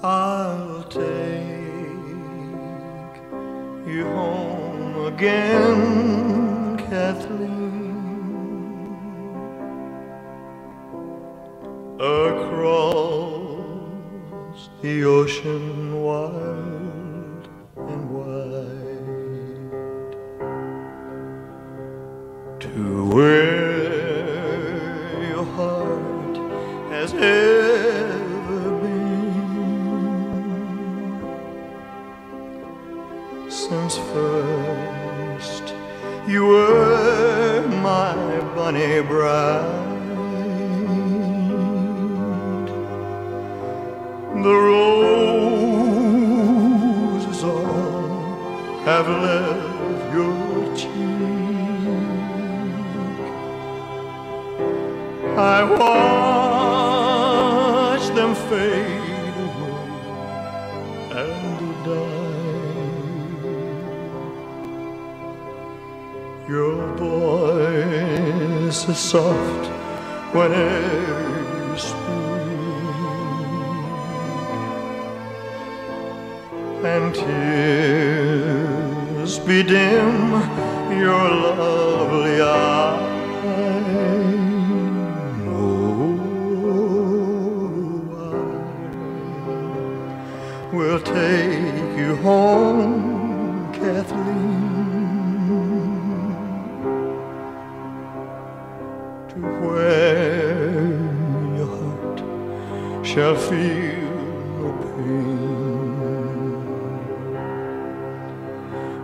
I'll take you home again, Kathleen, across the ocean wild and wide. To where since first you were my bunny bride. The roses all have left your cheek. I watch Your voice is soft whenever you speak, and tears bedim your lovely eyes. Oh, I will take you home, Kathleen, where your heart shall feel no pain.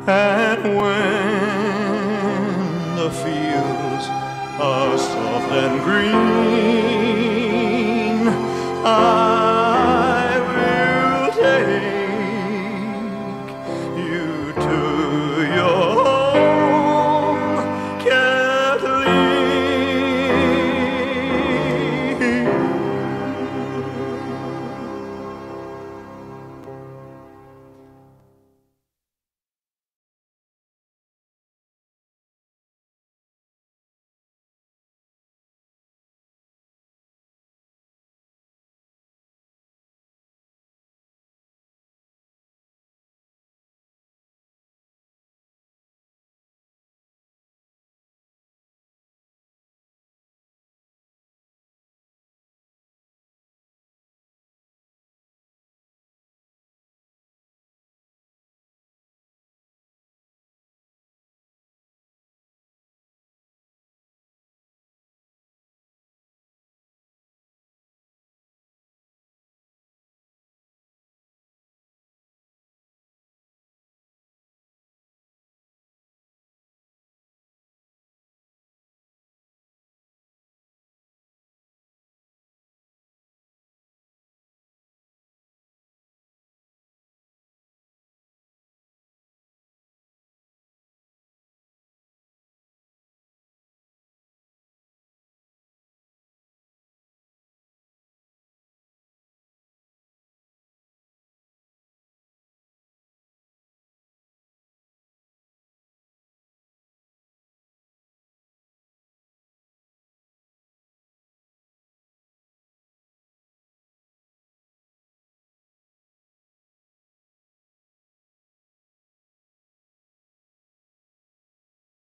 And when the fields are soft and green, I